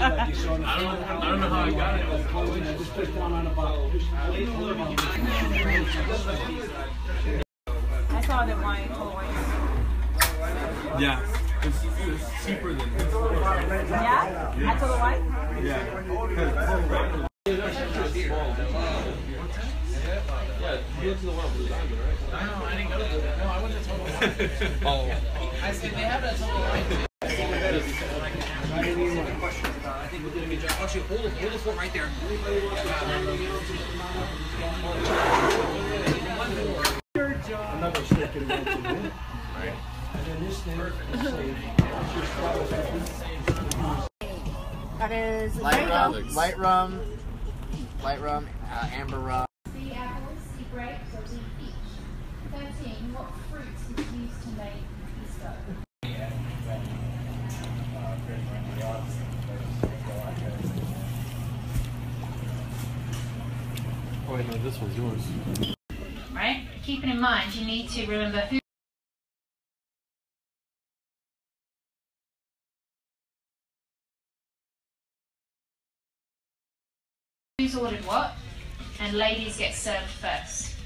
I don't, I don't know how I got it. Just put down on the bottle. I saw the wine, cold wine. Yeah. It's, it's cheaper than this. Yeah? I told the wine? Yeah. Yeah, you went to the one with the diamond, right? No, I didn't go to the No, I went to Total Wine. oh. I said they have it at Total Wine. I think we're doing a good job. Actually, hold, it- hold the phone right there. Another stick in there too. And then this thing. That is, Light you rum, light rum, light rum, uh, amber rum. The apples, the grapes, or the peach. 13. What fruits is used to make Oh, this one's yours. Right? Keeping in mind, you need to remember who. Who's ordered what? And ladies get served first.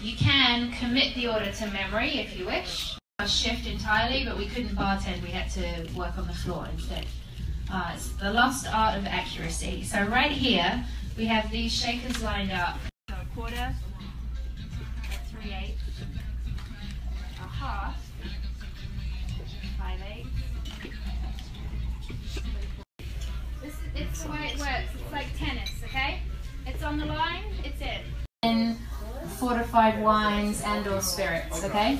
You can commit the order to memory if you wish. A shift entirely, but we couldn't bartend. We had to work on the floor instead. Uh, it's the lost art of accuracy. So right here, we have these shakers lined up. So a quarter, a three eighths, a half, five eighths. This is, it's the way it works. It's like tennis, okay? It's on the line, it's it. In fortified wines and or spirits, okay?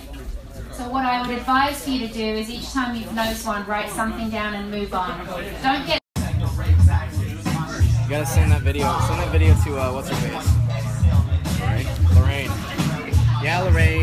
So what I would advise for you to do is each time you've noticed one, write something down and move on. Don't get You gotta send that video. Send that video to uh, what's her face? Lorraine. Yeah, Lorraine.